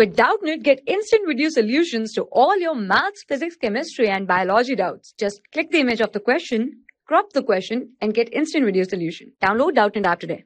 With Doubtnut, get instant video solutions to all your maths, physics, chemistry, and biology doubts. Just click the image of the question, crop the question, and get instant video solution. Download Doubtnut app today.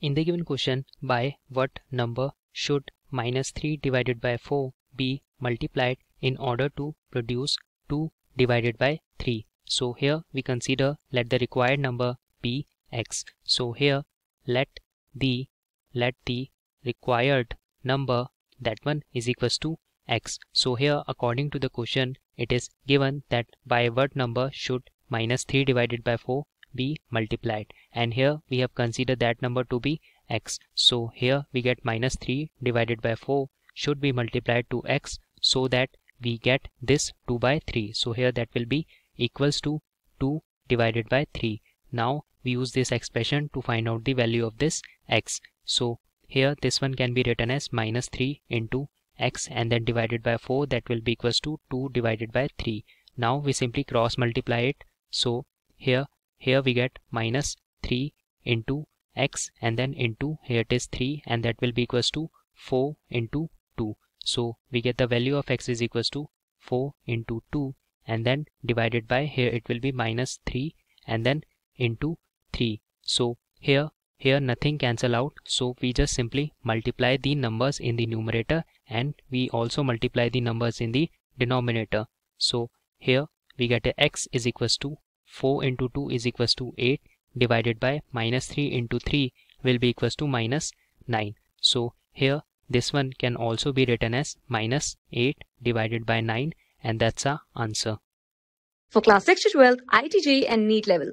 In the given question, by what number should minus 3 divided by 4 be multiplied in order to produce 2 divided by 3? So here we consider let the required number be x. So here let the let the required number that one is equals to x. So here according to the question it is given that by what number should minus 3 divided by 4 be multiplied and here we have considered that number to be x. So here we get minus 3 divided by 4 should be multiplied to x so that we get this 2 by 3. So here that will be equals to 2 divided by 3. Now we use this expression to find out the value of this x. So here this one can be written as minus 3 into x and then divided by 4 that will be equals to 2 divided by 3. Now we simply cross multiply it. So here here we get minus 3 into x and then into here it is 3 and that will be equals to 4 into 2. So we get the value of x is equals to 4 into 2 and then divided by here it will be minus 3 and then into 3. So here here nothing cancel out so we just simply multiply the numbers in the numerator and we also multiply the numbers in the denominator. So here we get a x is equals to 4 into 2 is equals to 8 divided by minus 3 into 3 will be equals to minus 9. So here this one can also be written as minus 8 divided by 9 and that's our answer. For class 6 to 12, IIT JEE and NEET level.